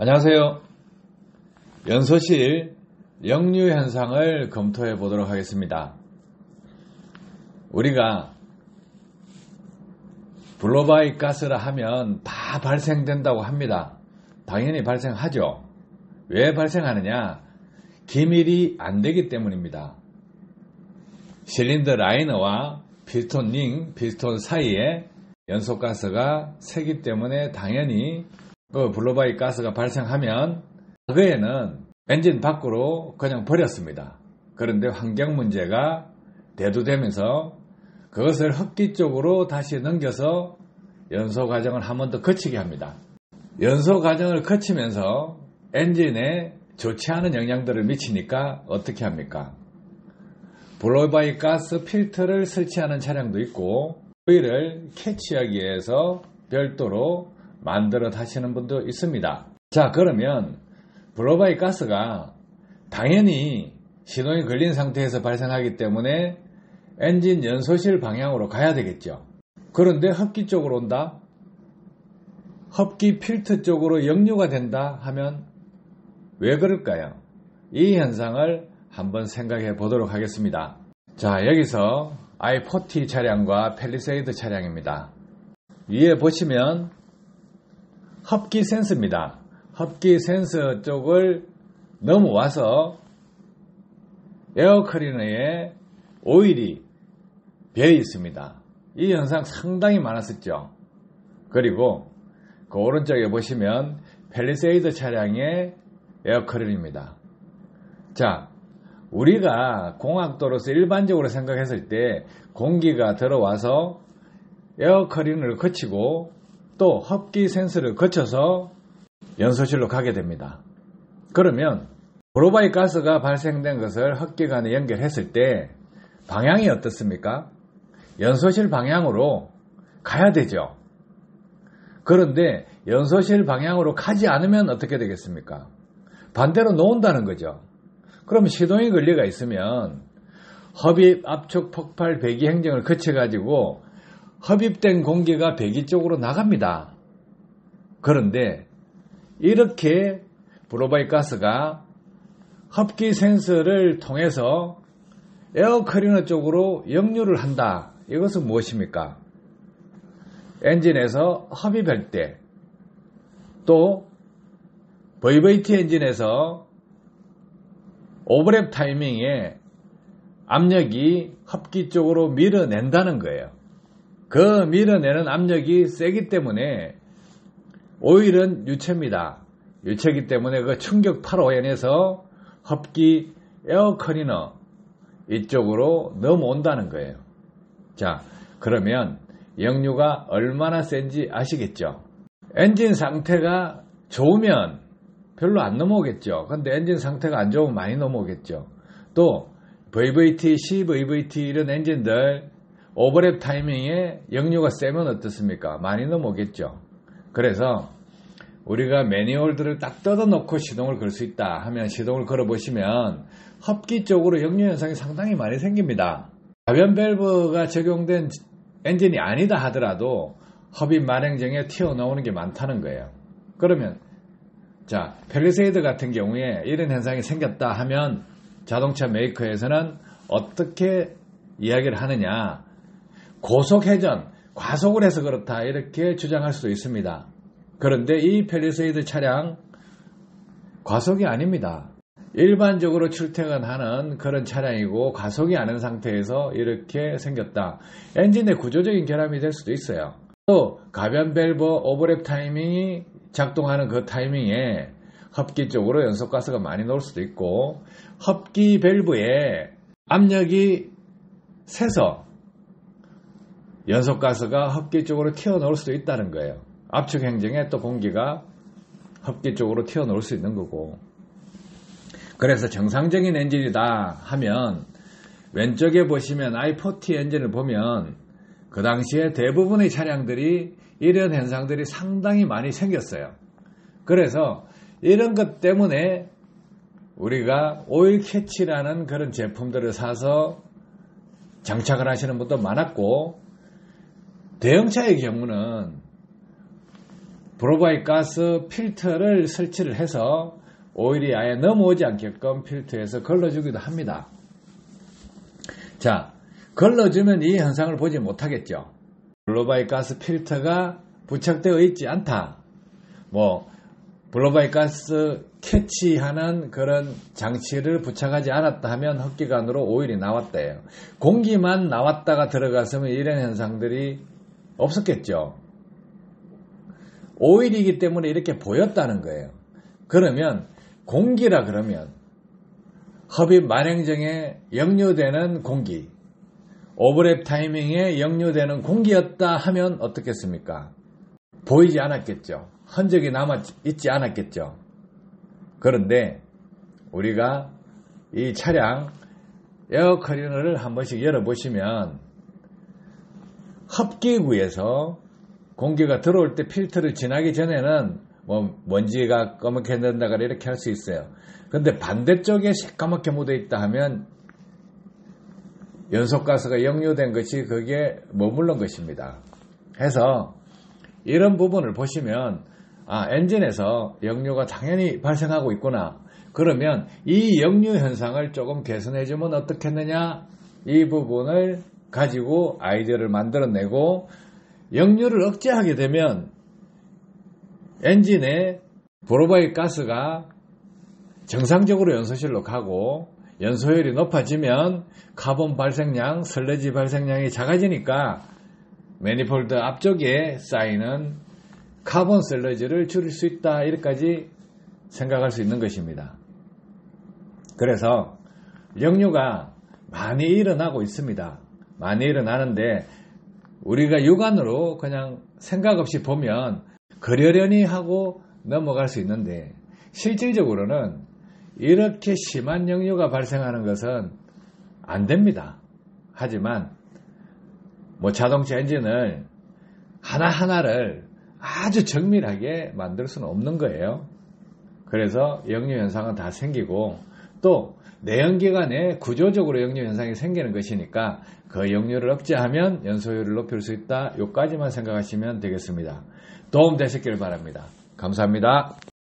안녕하세요. 연소실 역류 현상을 검토해 보도록 하겠습니다. 우리가 블로바이 가스라 하면 다 발생된다고 합니다. 당연히 발생하죠. 왜 발생하느냐? 기밀이 안 되기 때문입니다. 실린더 라이너와 피스톤 링, 피스톤 사이에 연소가스가 새기 때문에 당연히 그 블로바이 가스가 발생하면 그에는 엔진 밖으로 그냥 버렸습니다. 그런데 환경 문제가 대두되면서 그것을 흡기 쪽으로 다시 넘겨서 연소 과정을 한 번 더 거치게 합니다. 연소 과정을 거치면서 엔진에 좋지 않은 영향들을 미치니까 어떻게 합니까? blow-by 가스 필터를 설치하는 차량도 있고 오일을 캐치하기 위해서 별도로 만들어 다시는 분도 있습니다. 자, 그러면 blow-by 가스가 당연히 시동이 걸린 상태에서 발생하기 때문에 엔진 연소실 방향으로 가야 되겠죠. 그런데 흡기 쪽으로 온다? 흡기 필터 쪽으로 역류가 된다 하면 왜 그럴까요? 이 현상을 한번 생각해 보도록 하겠습니다. 자, 여기서 i40 차량과 팰리세이드 차량입니다. 위에 보시면 흡기 센서입니다. 흡기 센서 쪽을 넘어와서 에어 클리너에 오일이 배어 있습니다. 이 현상 상당히 많았었죠. 그리고 그 오른쪽에 보시면 팰리세이드 차량의 에어 클리너입니다. 자, 우리가 공학도로서 일반적으로 생각했을 때 공기가 들어와서 에어 클리너를 거치고 또 흡기 센서를 거쳐서 연소실로 가게 됩니다. 그러면 blow-by 가스가 발생된 것을 흡기관에 연결했을 때 방향이 어떻습니까? 연소실 방향으로 가야 되죠. 그런데 연소실 방향으로 가지 않으면 어떻게 되겠습니까? 반대로 놓은다는 거죠. 그럼 시동이 걸리가 있으면 흡입, 압축, 폭발, 배기 행정을 거쳐가지고 흡입된 공기가 배기 쪽으로 나갑니다. 그런데 이렇게 브로바이 가스가 흡기 센서를 통해서 에어 클리너 쪽으로 역류를 한다. 이것은 무엇입니까? 엔진에서 흡입할 때, 또 VVT 엔진에서 오버랩 타이밍에 압력이 흡기 쪽으로 밀어낸다는 거예요. 그 밀어내는 압력이 세기 때문에 오일은 유체입니다. 유체이기 때문에 그 충격파로 인해서 흡기 에어 클리너 이쪽으로 넘어온다는 거예요. 자, 그러면 역류가 얼마나 센지 아시겠죠? 엔진 상태가 좋으면 별로 안 넘어오겠죠. 근데 엔진 상태가 안 좋으면 많이 넘어오겠죠. 또 VVT, CVVT 이런 엔진들 오버랩 타이밍에 역류가 세면 어떻습니까? 많이 넘어오겠죠. 그래서 우리가 매뉴얼들을 딱 뜯어놓고 시동을 걸 수 있다 하면 시동을 걸어보시면 흡기 쪽으로 역류 현상이 상당히 많이 생깁니다. 가변 밸브가 적용된 엔진이 아니다 하더라도 흡입 만행정에 튀어나오는 게 많다는 거예요. 그러면 자 펠리세이드 같은 경우에 이런 현상이 생겼다 하면 자동차 메이커에서는 어떻게 이야기를 하느냐 고속 회전 과속을 해서 그렇다 이렇게 주장할 수도 있습니다. 그런데 이 팰리세이드 차량 과속이 아닙니다. 일반적으로 출퇴근하는 그런 차량이고 과속이 아닌 상태에서 이렇게 생겼다. 엔진의 구조적인 결함이 될 수도 있어요. 또 가변 밸브 오버랩 타이밍이 작동하는 그 타이밍에 흡기 쪽으로 연소가스가 많이 나올 수도 있고 흡기 밸브에 압력이 세서 연소가스가 흡기 쪽으로 튀어나올 수도 있다는 거예요. 압축 행정에 또 공기가 흡기 쪽으로 튀어나올 수 있는 거고. 그래서 정상적인 엔진이다 하면 왼쪽에 보시면 i40 엔진을 보면 그 당시에 대부분의 차량들이 이런 현상들이 상당히 많이 생겼어요. 그래서 이런 것 때문에 우리가 오일 캐치라는 그런 제품들을 사서 장착을 하시는 분도 많았고 대형차의 경우는 blow-by 가스 필터를 설치를 해서 오일이 아예 넘어오지 않게끔 필터에서 걸러주기도 합니다. 자, 걸러주면 이 현상을 보지 못하겠죠. blow-by 가스 필터가 부착되어 있지 않다. 뭐 블로바이 가스 캐치하는 그런 장치를 부착하지 않았다 하면 흡기관으로 오일이 나왔대요. 공기만 나왔다가 들어갔으면 이런 현상들이 없었겠죠. 오일이기 때문에 이렇게 보였다는 거예요. 그러면 공기라 그러면 흡입 만행정에 역류되는 공기, 오버랩 타이밍에 역류되는 공기였다 하면 어떻겠습니까? 보이지 않았겠죠. 흔적이 남아 있지 않았겠죠. 그런데 우리가 이 차량 에어커리너를 한 번씩 열어보시면 흡기구에서 공기가 들어올 때 필터를 지나기 전에는 뭐 먼지가 검게 된다거나 이렇게 할 수 있어요. 근데 반대쪽에 새까맣게 묻어 있다 하면 연소가스가 역류된 것이 거기에 머물른 것입니다. 해서 이런 부분을 보시면 아 엔진에서 역류가 당연히 발생하고 있구나. 그러면 이 역류 현상을 조금 개선해 주면 어떻겠느냐? 이 부분을 가지고 아이디어를 만들어내고 역류를 억제하게 되면 엔진에 브로바이 가스가 정상적으로 연소실로 가고 연소율이 높아지면 카본 발생량, 슬러지 발생량이 작아지니까 매니폴드 앞쪽에 쌓이는 카본 슬러지를 줄일 수 있다. 이렇게까지 생각할 수 있는 것입니다. 그래서 역류가 많이 일어나고 있습니다. 많이 일어나는데 우리가 육안으로 그냥 생각 없이 보면 그러려니 하고 넘어갈 수 있는데 실질적으로는 이렇게 심한 역류가 발생하는 것은 안 됩니다. 하지만 뭐 자동차 엔진을 하나하나를 아주 정밀하게 만들 수는 없는 거예요. 그래서 역류 현상은 다 생기고 또 내연기관에 구조적으로 역류 현상이 생기는 것이니까 그 역류를 억제하면 연소율을 높일 수 있다. 요까지만 생각하시면 되겠습니다. 도움 되셨길 바랍니다. 감사합니다.